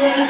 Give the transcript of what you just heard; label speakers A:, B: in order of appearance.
A: Yeah.